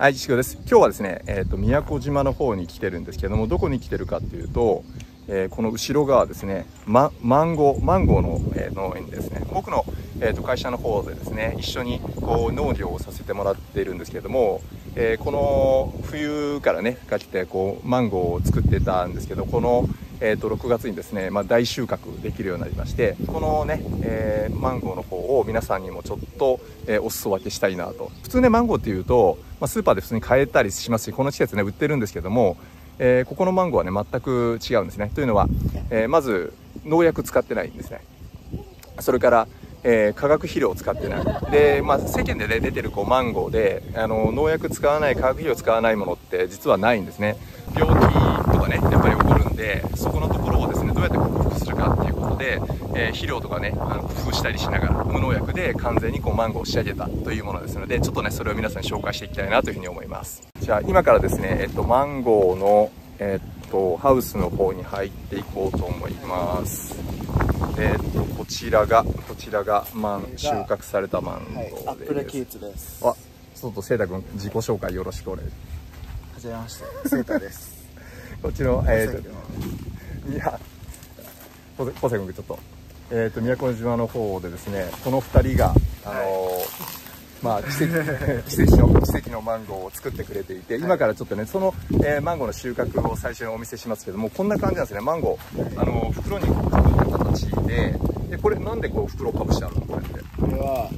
はい、ちくです。今日はですね、えっ、と宮古島の方に来てるんですけども、どこに来てるかっていうと、えーこの後ろ側ですね、ま、マンゴーマンゴーの、えー農園ですね。僕のえーと会社の方でですね、一緒にこう農業をさせてもらっているんですけれども、えーこの冬からねかけてこうマンゴーを作ってたんですけど、このえー、と6月にですね、まあ、大収穫できるようになりましてこのね、えーマンゴーの方を皆さんにもちょっと、えーお裾分けしたいなと普通ねマンゴーっていうと、まあ、スーパーで普通に買えたりしますしこの季節ね売ってるんですけども、えーここのマンゴーはね全く違うんですね。というのは、えーまず農薬使ってないんですね。それから、えー化学肥料を使ってない。で、まあ、世間で、ね、出てるこうマンゴーであの農薬使わない化学肥料使わないものって実はないんですね。病気とかねやっぱり起こるんでそこのところをですねどうやって克服するかっていうことで、えー肥料とかねあの工夫したりしながら無農薬で完全にこうマンゴーを仕上げたというものですのでちょっとねそれを皆さんに紹介していきたいなというふうに思います。じゃあ今からですね、えっと、マンゴーの、えっと、ハウスの方に入っていこうと思います。えっとこちらがこちらがマン収穫されたマンゴーです、プルキーツです。あちょっとせいたくん自己紹介よろしくお願い。しはじめまして、セータです。ま すこっちのえっ、とのいや、小瀬君ちょっと、えっ、と宮古島の方でですね、この二人があのーまあ奇跡 奇跡の奇跡のマンゴーを作ってくれていて、今からちょっとねその、えーマンゴーの収穫を最初にお見せしますけども、こんな感じなんですね。マンゴーあのー袋にかぶった形で、でこれなんでこう袋をかぶしてあるの？これって。これは、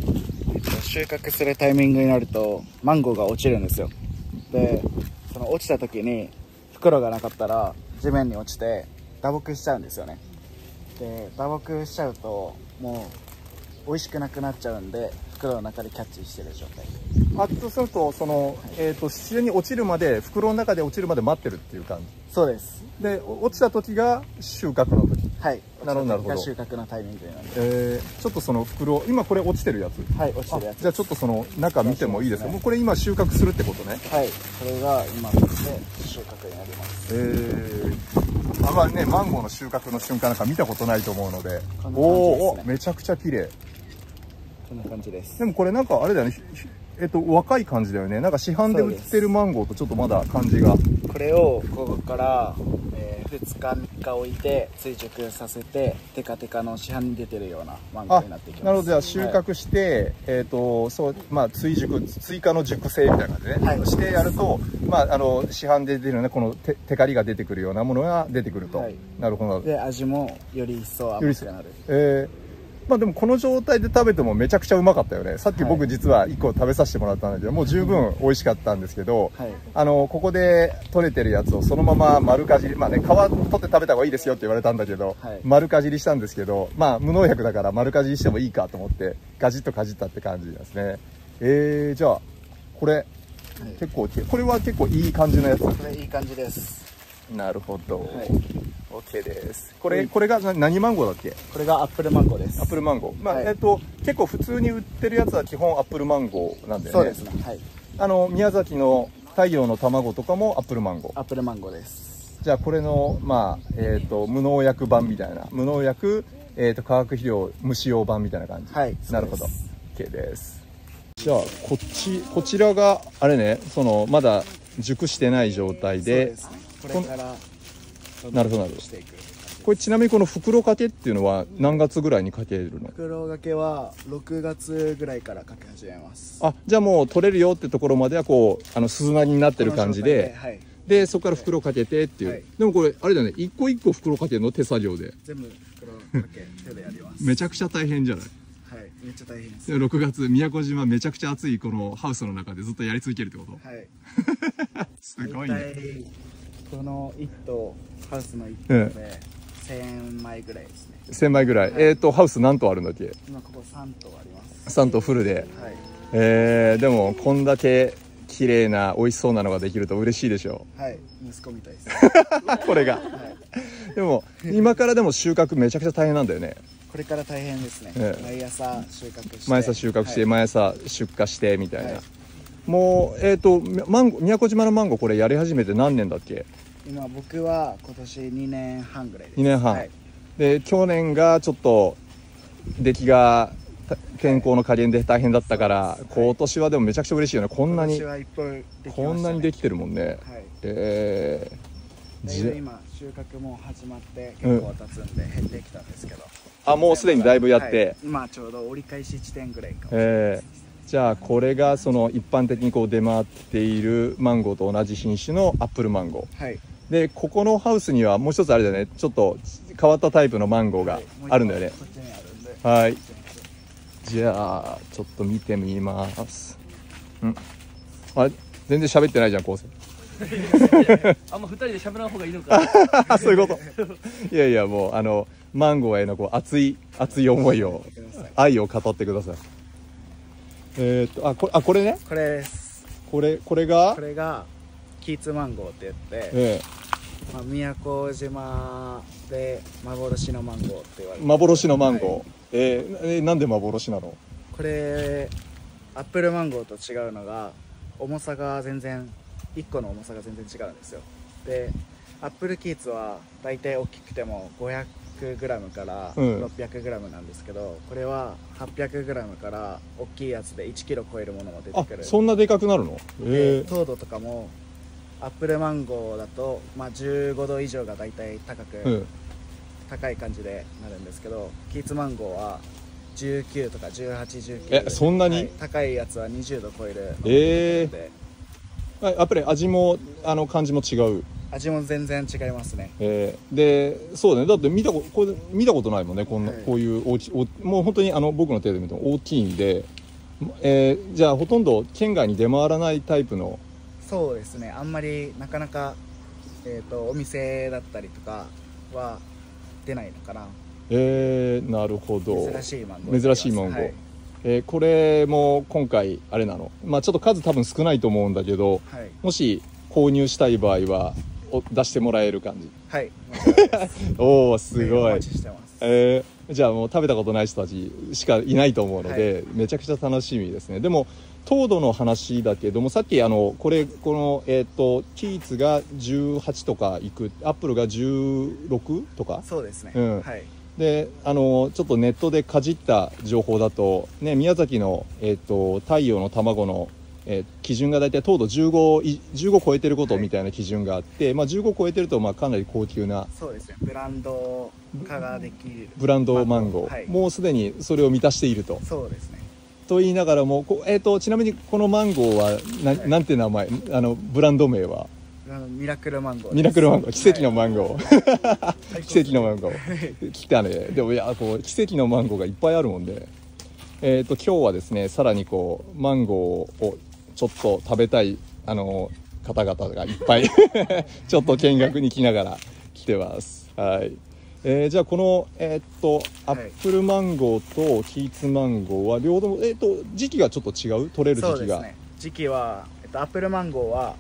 えっと収穫するタイミングになると、マンゴーが落ちるんですよ。で、その落ちた時に、袋がなかったら、地面に落ちて、打撲しちゃうんですよね。で、打撲しちゃうと、もう、美味しくなくなっちゃうんで、袋の中でキャッチしてる状態。あとするとそのえっ、と自然に落ちるまで袋の中で落ちるまで待ってるっていう感そうです。じ。でお落ちた時が収穫の時。はい。なるほどなるほどが収穫のタイミングになる。えー、ちょっとその袋今これ落ちてるやつ？はい、落ちてるやつ。あじゃあちょっとその中見てもいいですか、ねもうこれ今収穫するってことねはい、これが今で収穫になります。えー、あんまりねマンゴーの収穫の瞬間なんか見たことないと思うので。おーおめちゃくちゃ綺麗。こんな感じです。でもこれなんかあれだよねえっと若い感じだよね。なんか市販で売ってるマンゴーとちょっとまだ感じが。これをここから、えー、2日3日置いて追熟させてテカテカの市販に出てるようなマンゴあーになっていきます。なるほど。じゃあ収穫して、えっ、とそうまあ追熟追加の熟成みたいな感じでね、はい。してやるとまああの市販で出るようなこのテテカリが出てくるようなものが出てくると、はい。なるほど。はい、で味もより一層甘くなる。えーまあでもこの状態で食べてもめちゃくちゃうまかったよね。さっき僕はい。実は1個食べさせてもらったんだけどもう十分美味しかったんですけど、はい。あのここで取れてるやつをそのまま丸かじりまあね皮取って食べた方がいいですよって言われたんだけど、はい。丸かじりしたんですけどまあ無農薬だから丸かじりしてもいいかと思ってガジッとかじったって感じですね。えー、じゃあこれ、結構これは結構いい感じのやつ。これいい感じですなるほど、はい。OK です。これ、はい。これがな何マンゴーだっけ？これがアップルマンゴーです。アップルマンゴー、まあはい。えっと結構普通に売ってるやつは基本アップルマンゴーなんだよね。そうです。ねはい。あの宮崎の太陽の卵とかもアップルマンゴー。アップルマンゴーです。じゃあこれのまあえっ、と無農薬版みたいな。無農薬、えー、と化学肥料無使用版みたいな感じ。はい。なるほど。OK です。じゃあこっちこちらがあれねそのまだ熟してない状態そうでです。ねこれからなるほどなるほど。これちなみにこの袋掛けっていうのは何月ぐらいにかけるの？袋掛けは6月ぐらいからかけ始めます。あじゃあもう取れるよってところまではこうあの鈴なりになってる感じではいでそこから袋かけてっていう、はい。でもこれあれだよね。一個一個袋かけるの手作業で。全部袋掛け手でやります。めちゃくちゃ大変じゃない？はいめっちゃ大変です。で6月宮古島めちゃくちゃ暑いこのハウスの中でずっとやり続けるってこと？はい。すごいねこの1棟ハウスの1棟で1000枚ぐらいですね。1000枚ぐらい、はい。えっ、とハウス何棟あるんだっけ？今ここ3棟あります。3棟フルで。はい。えー、でもこんだけ綺麗な美味しそうなのができると嬉しいでしょはい。息子みたいです。う これが。はい。でも今からでも収穫めちゃくちゃ大変なんだよね。これから大変ですね。ええ。毎朝収穫して。毎朝収穫して、はい。毎朝出荷してみたいな、はい。もうえっ、とマンゴー宮古島のマンゴーこれやり始めて何年だっけ？今僕は今年2年半ぐらいです。2年半。はい。で去年がちょっと出来がた天候の加減で大変だったから、そうです。今年はでもめちゃくちゃ嬉しいよね。こんなにね。こんなにできてるもんね。はい。えー、じだいぶ今収穫も始まって結構経つんで減ってきたんですけど、あもうすでにだいぶやって、はい。今ちょうど折り返し地点ぐらいかもしれないえです、ー。じゃあこれがその一般的にこう出回っているマンゴーと同じ品種のアップルマンゴはい。ーでここのハウスにはもう一つあれだよね。ちょっと変わったタイプのマンゴーがはい。あるんだよね、はい。じゃあちょっと見てみます。ん。あれ？全然喋ってないじゃん昴生あんま二人で喋らん方がいいのか。あ そういうこと。いやいやもうあのマンゴーへのこう熱い熱い思いを愛を語ってください。えー、っとあこれあこれね？これです。これこれが？これがキーツマンゴーって言って、えまあ、宮古島で幻のマンゴーって言われえて幻のマンゴー、はい。えーえーなんで幻なの？これアップルマンゴーと違うのが重さが全然1個の重さが全然違うんですよ。でアップルキーツは大体大きくても 500g からうん。600g なんですけど、これは 800g から大きいやつで 1kg 超えるものも出てあくる。そんなでかくなるの？えで糖度とかもアップルマンゴーだと、まあ、15度以上が大体高く、ーうん。高い感じでなるんですけどキーツマンゴーは19とか1819えそんなに？はい。高いやつは20度超えるえー。ので。あやっぱり味もあの感じも違う。味も全然違いますね。えー。でそうだね。だって見たここれ見たことないもんね。こんな、はい。こういう大きおもう本当にあの僕の手で見ても大きいんで、えーじゃあほとんど県外に出回らないタイプのそうですね。あんまりなかなか、えー、とお店だったりとかは出ないのかな。えーなるほど。珍しいマンゴー。珍しいマンゴー。はい、えーこれも今回あれなの？まあちょっと数多分少ないと思うんだけどはい。もし購入したい場合はお出してもらえる感じ？はい、おおすごい。お待ちしてます。えーじゃあもう食べたことない人たちしかいないと思うので、めちゃくちゃ楽しみですね。でも糖度の話だけどもさっきあのこれこのえっ、とキーツが18とかいくアップルが16とか？そうですね、うん。はい。であのちょっとネットでかじった情報だと、ね、宮崎の、えっと太陽の卵の、えー基準が大体糖度15い15超えてることはい。みたいな基準があって、まあ、15超えてるとまあかなり高級なそうですね。ブランド化ができる。ブランドマンゴー、はい。もうすでにそれを満たしていると。そうですね。と言いながらも、こえー、とちなみにこのマンゴーはな,、はい。なんて名前？あのブランド名は？ミラクルマンゴーミラクルマンゴー。奇跡のマンゴー、はい。奇跡のマンゴー。来たね。でもいやこう奇跡のマンゴーがいっぱいあるもんで、えー、と今日はですねさらにこうマンゴーをちょっと食べたいあの方々がいっぱい ちょっと見学に来ながら来てます。はい。えーじゃあこの、えーっとアップルマンゴーとキーツマンゴーは両方も、えーっと時期がちょっと違う？取れる時期が、ね。時期は、えっと、アップルマンゴーは、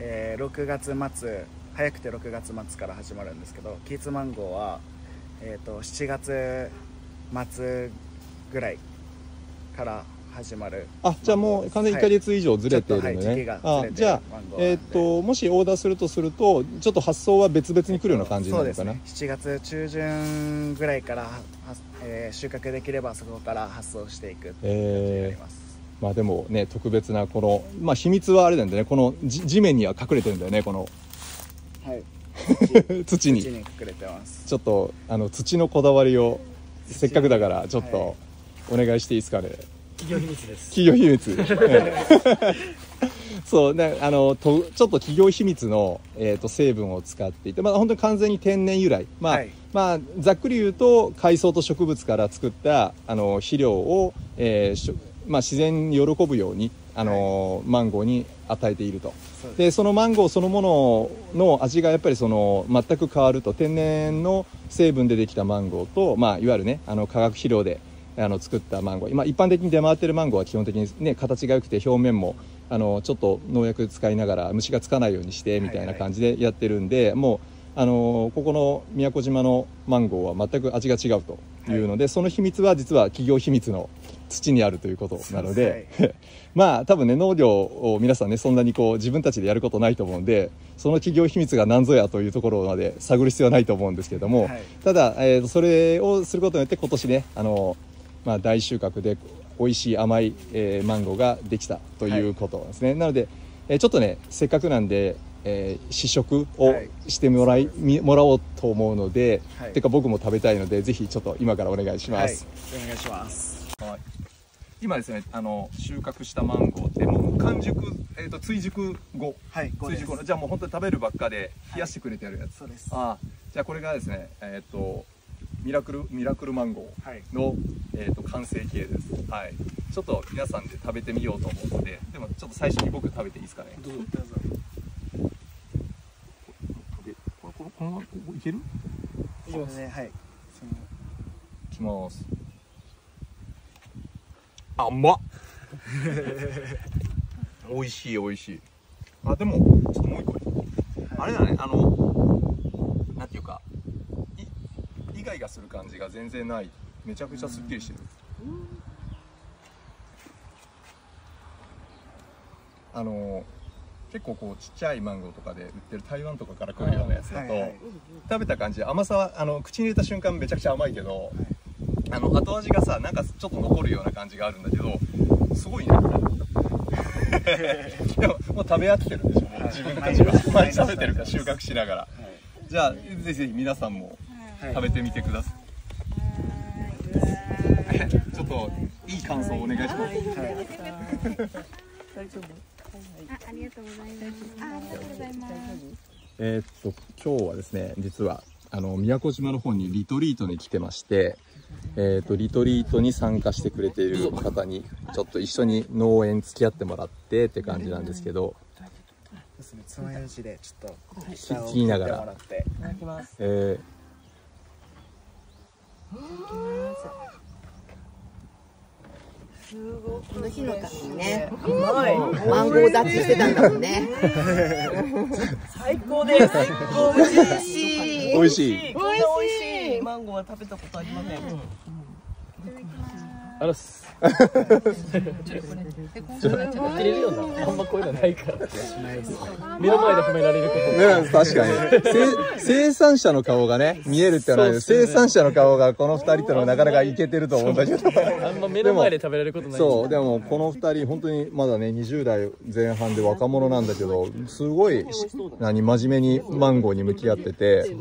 えー6月末早くて6月末から始まるんですけどキーツマンゴーは、えー、と7月末ぐらいから始まる。あじゃあもう完全に1か月以上ずれてるのね、あじゃあえーっともしオーダーするとするとちょっと発送は別々に来るような感じになるのかな、そうですね。7月中旬ぐらいからは、えー収穫できればそこから発送していくっていう感じになります、まあでもね特別なこのまあ秘密はあれなんだよね。このじ地面には隠れてるんだよねこの。はい。土に。土に隠れてます。ちょっとあの土のこだわりをせっかくだからちょっとお願いしていいですかね？企業秘密です。企業秘密。そうねあのとちょっと企業秘密の、えー、と成分を使っていてまあ本当に完全に天然由来。まあ、はい。まあざっくり言うと海藻と植物から作ったあの肥料を、えーしょまあ、自然に喜ぶようにあの、マンゴーに与えていると。そでそのマンゴーそのものの味がやっぱりその全く変わると。天然の成分でできたマンゴーと、まあ、いわゆるねあの化学肥料であの作ったマンゴー。今一般的に出回ってるマンゴーは基本的にね形が良くて表面もあのちょっと農薬使いながら虫がつかないようにしてみたいな感じでやってるんで、もうあのここの宮古島のマンゴーは全く味が違うというので、その秘密は実は企業秘密の土にあるということなので、まあ多分ね農業を皆さんねそんなにこう自分たちでやることないと思うんでその企業秘密が何ぞやというところまで探る必要はないと思うんですけれども、はい。ただ、えーとそれをすることによって今年ねあの、まあ、大収穫で美味しい甘い、えーマンゴーができたということですね、なので、えーちょっとねせっかくなんで、えー試食をはい。してもらい、みもらおうと思うので、はい。てか僕も食べたいのでぜひちょっと今からお願いしまはい。す、お願いします。はい。今ですねあの収穫したマンゴーってもう完熟、えー、と追熟後。はい追熟後。じゃあもう本当に食べるばっかで冷やしてくれてあるやつ、そうです。ああじゃあこれがですねえっ、とミラクルミラクルマンゴはい。ーの、えー、と完成形です。はい。ちょっと皆さんで食べてみようと思うのででもちょっと最初に僕食べていいですかね？どうぞこれこのままいけるいきますねはいいきますあうまっ美味しい美味しいあでもちょっともう一個あれだねあのなんていうかいイガイガする感じが全然ない。めちゃくちゃすっきりしてる。あの結構こうちっちゃいマンゴーとかで売ってる台湾とかから来るようなやつだと、はいはい。食べた感じ甘さはあの口に入れた瞬間めちゃくちゃ甘いけど、あの後味がさなんかちょっと残るような感じがあるんだけどすごいね。でももう食べ飽きてるんでしょ。もう自分たちが 毎日食べてるから収穫しながら。じゃあぜひぜひ皆さんもはい食べてみてください、ちょっといい感想をお願いします。あありがとうござい。ます。あありがとうござい。ます。えーっと今日はですね実はあの宮古島の方にリトリートに来てまして、えーっとリトリートに参加してくれている方にちょっと一緒に農園付き合ってもらってって感じなんですけど、そうですね。爪楊枝でちょっと聞下をきながら。切ってもらっていただきます。えこの日のためにね、マンゴー立ちしてたんだもんね。最高です。最高美味しい。美味しい。美味しい。マンゴーは食べたことありません。あらっすちょっと照れるようなあんまこういうのないから。目の前で褒められること。確かにせ生産者の顔がね見えるってのはね生産者の顔がこの二人とのなかなかいけてると思うんだけど。あんま目の前で食べられることないそうでもこの2人本当にまだね20代前半で若者なんだけどすごいし何真面目にマンゴーに向き合ってて。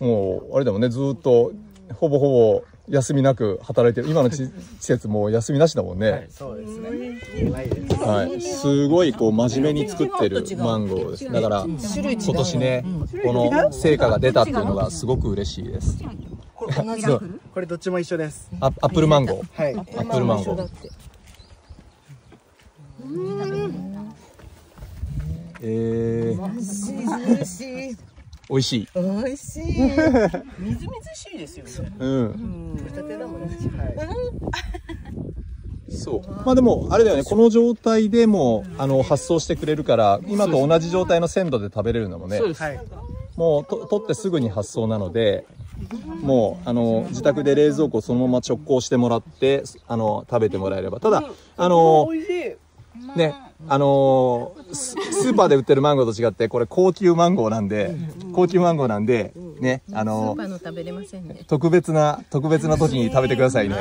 もうあれだもんねずーっとほぼほぼ休みなく働いてる。今のち 季節もう休みなしだもんね、そうですね。ないですはい、すごいこう真面目に作ってるマンゴーです。だから今年ねこの成果が出たっていうのがすごく嬉しいです。そう。これどっちも一緒です。アアップルマンゴー。はい。アップルマンゴー。えー、美味しい。美味しい。みずみずしいですよね。う。ん。取れたてだもん。ね。そう。まあでもあれだよね。この状態でもあの発送してくれるから今と同じ状態の鮮度で食べれるのもね。そうです。はい。もうと取ってすぐに発送なのでもうあの自宅で冷蔵庫そのまま直行してもらってあの食べてもらえれば。ただあの美味しいねあのススーパーで売ってるマンゴーと違ってこれ高級マンゴーなんで高級マンゴーなんでねあのパンの食べれませんね。特別な特別な時に食べてくださいね。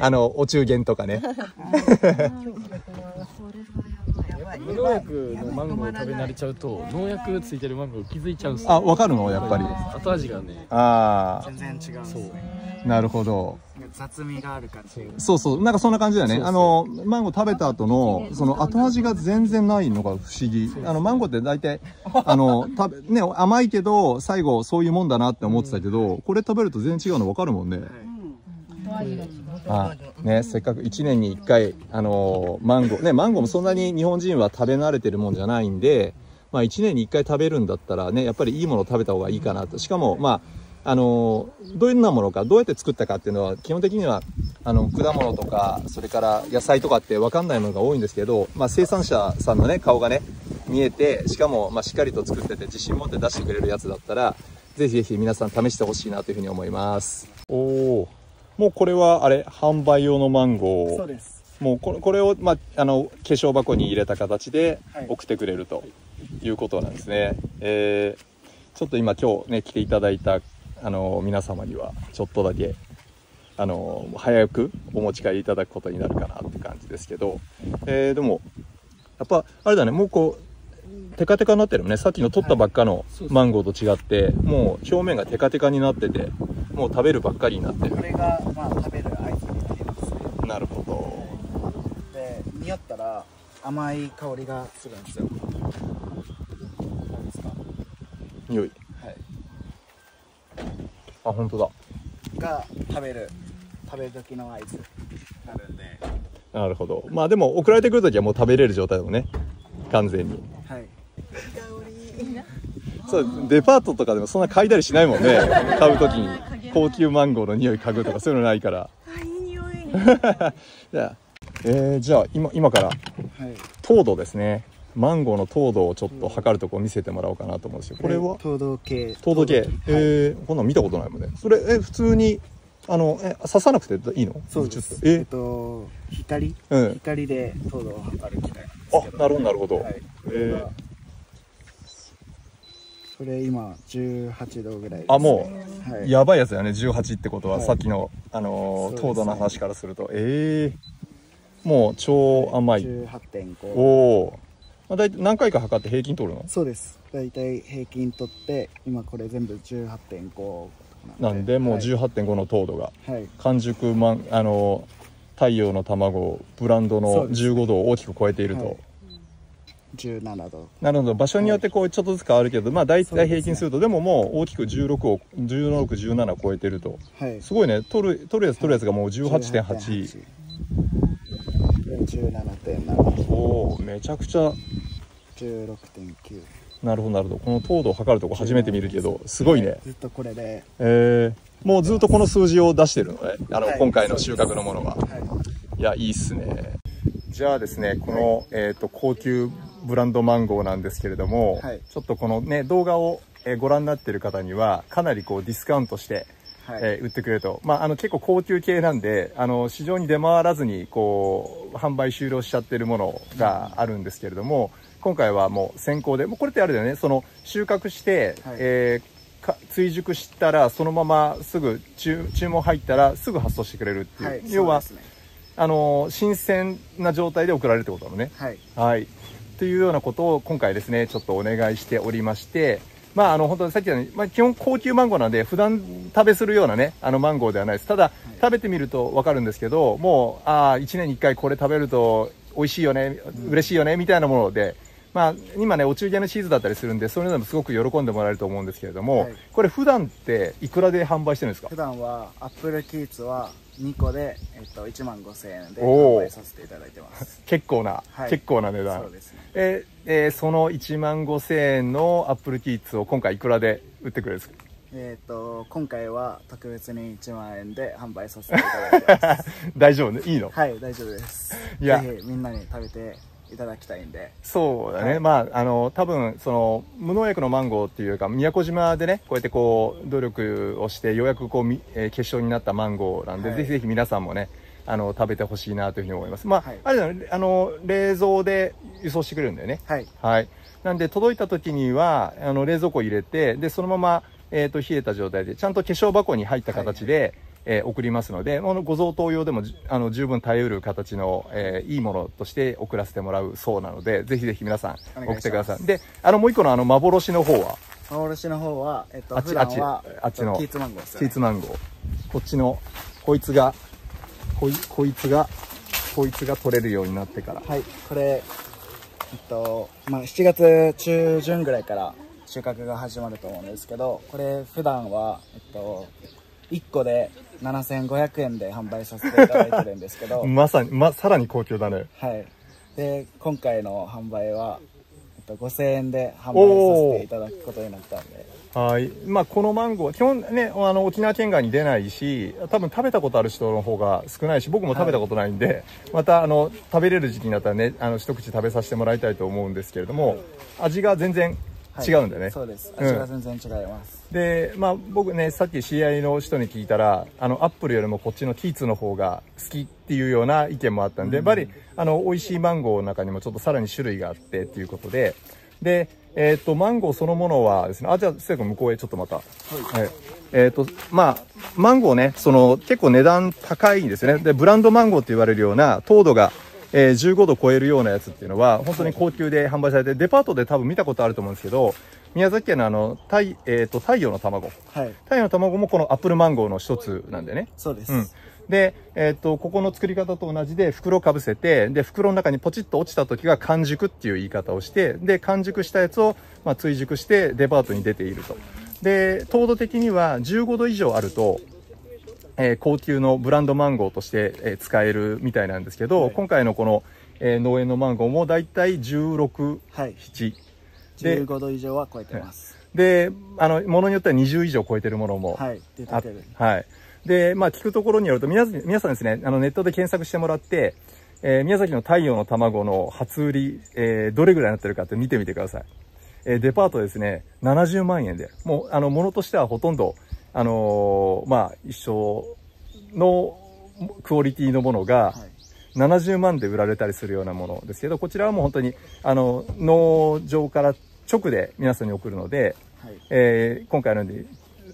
あのお中元とかね。無農薬のマンゴーを食べ慣れちゃうと農薬ついてるマンゴー気づいちゃうんですよ。あわかるの？やっぱり。後味がね。あ全然違うんですね。あなるほど。雑味がある感じ。そうそう。なんかそんな感じだよね。あのマンゴー食べた後のその後味が全然ないのが不思議。あのマンゴーって大体あの食べね甘いけど最後そういうもんだなって思ってたけどこれ食べると全然違うの分かるもんね。あねせっかく1年に1回あのマンゴーねマンゴーもそんなに日本人は食べ慣れてるもんじゃないんでまあ1年に1回食べるんだったらねやっぱりいいものを食べた方がいいかなと。しかもまああのどんなものかどうやって作ったかっていうのは基本的にはあの果物とかそれから野菜とかって分かんないものが多いんですけど、まあ、生産者さんのね顔がね見えてしかもまあしっかりと作ってて自信持って出してくれるやつだったらぜひぜひ皆さん試してほしいなというふうに思います。おおもうこれはあれ販売用のマンゴー。そうです。もうこれこれを、まあ、あの化粧箱に入れた形ではい。送ってくれるということなんですね、えーちょっと今今日ね来ていただいたあの皆様にはちょっとだけあの早くお持ち帰りいただくことになるかなって感じですけど、えー、でもやっぱあれだねもうこうテカテカになってるもんね。さっきの取ったばっかのマンゴーと違って、もう表面がテカテカになっててもう食べるばっかりになってる。これがまあ食べる合図になりますね。なるほど。で匂ったら甘い香りがするんですよ。匂いはいあ本当だ。が食べる。食べる時の合図。になるんでなるほど。まあでも送られてくる時はもう食べれる状態だもんね。完全に。はい。そうデパートとかでもそんな嗅いだりしないもんね。買う時に。高級マンゴーの匂い嗅ぐとかそういうのないから。あ、いい匂い。じゃあ、えーじゃあ今今から。はい。糖度ですねマンゴーの糖度をちょっと測るとこ見せてもらおうかなと思うんですよ。これは？糖度計。糖度計、はい。えーこんなん見たことないもんね。それえ普通にあのえ刺さなくていいの？そうです。ちょっと。え？えっと光？うん。光で糖度を測る機械あなるほどなるほど、はい。えー。これ今18度ぐらいね、あもうはい。やばいやつだよね。18ってことは、はい。さっきの、あのー糖度の話からすると。ええもう超甘い、18.5おお、まあ、大体何回か測って平均取るの？そうです。大体平均取って今これ全部18.5なんで。もうはい。18.5の糖度が。はい。完熟マンあのー太陽の卵ブランドのそうです。15度を大きく超えていると、はい。17度。なるほど。場所によってこうちょっとずつ変わるけど、まあ大体平均するとでももう大きく16を1617を超えてると。はい。すごいね。取る取るやつ取るやつがもう18.8 18.8 17.7おおめちゃくちゃ。16.9なるほどなるほど。この糖度を測るとこ初めて見るけどすごいね。ずっとこれで。えー、もうずっとこの数字を出してるのね。あの、はい今回の収穫のものは。はい。いやいいっすね。じゃあですねこの、えー、と高級ブランドマンゴーなんですけれども、はい。ちょっとこのね動画を、えーご覧になってる方にはかなりこうディスカウントして、はい。えー売ってくれると、まあ、あの結構高級系なんであの市場に出回らずにこう販売終了しちゃってるものがあるんですけれども今回はもう先行でもうこれってあれだよね。その収穫して、はい。えーか追熟したらそのまますぐ注注文入ったらすぐ発送してくれるっていう、はい要は、ね。あの新鮮な状態で送られるってことなのね。はい。はい。というようなことを今回ですね、ちょっとお願いしておりまして、まあ、あの、本当にさっき言ったように、まあ、基本高級マンゴーなんで、普段食べするようなね、あのマンゴーではないです。ただ、食べてみるとわかるんですけど、もう、ああ、1年に1回これ食べると美味しいよね、嬉しいよね、みたいなもので、まあ、今ね、お中元のシーズンだったりするんで、そういうのでもすごく喜んでもらえると思うんですけれども、はい。これ普段っていくらで販売してるんですか？普段はアップルキーツは2個で、えっと、1万5000円で販売させていただいてます。結構な、はい。結構な値段。そう。ですね。えーえーその1万5000円のアップルキーツを今回いくらで売ってくれるんですか？えっ、と今回は特別に1万円で販売させていただいてます。大丈夫ね？いいの？はい大丈夫です。いや。ぜひみんなに食べていただきたいんで。そうだね、はい。まああの多分その無農薬のマンゴーっていうか宮古島でねこうやってこう努力をしてようやくこうみ、えー結晶になったマンゴーなんで、はい。ぜひぜひ皆さんもねあの食べてほしいなというふうに思います。まあ、はい。あれだねあの冷蔵で輸送してくれるんだよね。はい。はい。なんで届いた時にはあの冷蔵庫入れてでそのままえっ、と冷えた状態でちゃんと化粧箱に入った形で、えー送りますので、このご贈答用でもじあの十分耐えうる形の、えーいいものとして送らせてもらうそうなので、ぜひぜひ皆さん送ってください。で、あのもう一個のあの幻の方は？幻の方は、えっと、あっちあっちあっちのキーツマンゴーですよキーねツマンゴー。こっちのこいつがこいこいつがこいつが取れるようになってから。はいこれえっとまあ7月中旬ぐらいから収穫が始まると思うんですけどこれ普段はえっと1個で7500円で販売させていただいてるんですけど。まさにまさらに高級だね。はい。で今回の販売は、えっと、5000円で販売させていただくことになったんで。はい。まあ、このマンゴー、基本ね、あの、沖縄県外に出ないし、多分食べたことある人の方が少ないし、僕も食べたことないんで、また、あの、食べれる時期になったらね、あの、一口食べさせてもらいたいと思うんですけれども、味が全然違うんだよね。そうですうん味が全然違います、で、まあ、僕ね、さっき知り合いの人に聞いたら、あの、アップルよりもこっちのキーツの方が好きっていうような意見もあったんで、やっぱり、あの、美味しいマンゴーの中にもちょっとさらに種類があってっていうことで、で、えっ、と、マンゴーそのものはですね、あ、じゃあ、せい君向こうへちょっとまた。はい。えっ、と、まあ、マンゴーね、その、結構値段高いんですよね。で、ブランドマンゴーって言われるような、糖度が、えー15度超えるようなやつっていうのは、本当に高級で販売されて、デパートで多分見たことあると思うんですけど、宮崎県のあの、太、えっ、と、太陽の卵。はい。太陽の卵もこのアップルマンゴーの一つなんでね。そうです、うん、で、えっとここの作り方と同じで袋をかぶせてで袋の中にポチッと落ちた時が完熟っていう言い方をしてで完熟したやつを、まあ、追熟してデパートに出ていると。で糖度的には15度以上あると、えー高級のブランドマンゴーとして、えー使えるみたいなんですけど、はい。今回のこの、えー農園のマンゴーもだいたい16、はい。7で15度以上は超えてます。であのものによっては20以上超えてるものもはい。出あてる。はい。で、まあ、聞くところによると、皆さん皆さんですね、あの、ネットで検索してもらって、えー宮崎の太陽の卵の初売り、えーどれぐらいになってるかって見てみてください。えーデパートですね、70万円で、もう、あの、ものとしてはほとんど、あのーまあ、一緒のクオリティのものが、はい70万で売られたりするようなものですけど、こちらはもう本当に、あの、農場から直で皆さんに送るので、はいえー今回のように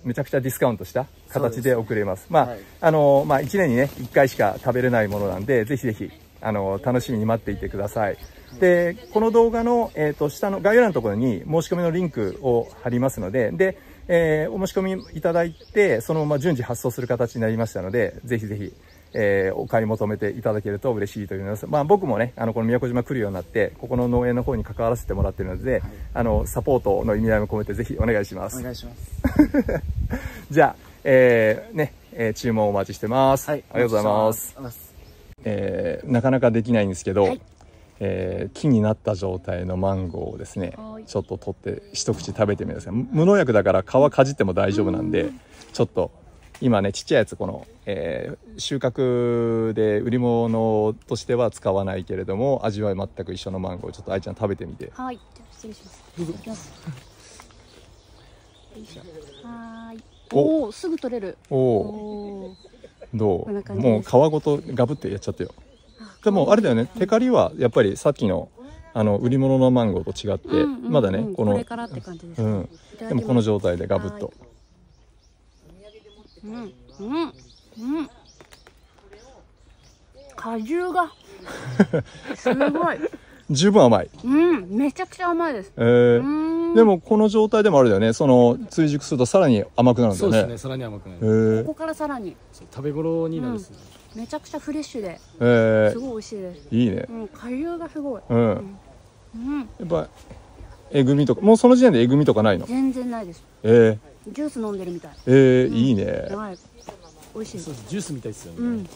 めちゃくちゃディスカウントした形で送れます。まあ、はいあの、まあ、1年にね、1回しか食べれないものなんで、ぜひぜひ、あの、楽しみに待っていてください。で、この動画の、えっ、と、下の概要欄のところに申し込みのリンクを貼りますので、で、えーお申し込みいただいて、そのまま順次発送する形になりましたので、ぜひぜひ、えーお買い求めていただけると嬉しいと思います。まあ僕もね、あの、この宮古島来るようになって、ここの農園の方に関わらせてもらってるので、あの、サポートの意味合いも込めてぜひお願いしますお。願いします じゃあ、えーね、えー注文お待ちしてます。はいありがとうございます。ますえーなかなかできないんですけど、はいえー木になった状態のマンゴーをですねはい。ちょっと取って一口食べてみてください。無農薬だから皮かじっても大丈夫なんでちょっと今ねちっちゃいやつこの、えー収穫で売り物としては使わないけれども味は全く一緒のマンゴーをちょっと愛ちゃん食べてみて。はい、じゃあ失礼します。はーい。お。おすぐ取れる。おお。どう？もう皮ごとガブってやっちゃってよでもあれだよねテカリはやっぱりさっきのあの売り物のマンゴーと違って、うんうんうん。まだねこのこれからって感じです。うん。でもこの状態でガブッと。うん、うん、うん。果汁が。すごい。十分甘い、うん、めちゃくちゃ甘いです。えーうん。でもこの状態でもあれだよねその追熟するとさらに甘くなるんだよね。そうですねさらに甘くなえるー。ここからさらに、食べ頃になるっすね、めちゃくちゃフレッシュで、えすごい美味しいです。ーいいねうん、果汁がすごい。うんうん、やっぱえぐみとかもうその時点でえぐみとかないの？全然ないです。えー、ジュース飲んでるみたい。えー、いいねはい。美味しいですジュースみたいですよね、うん。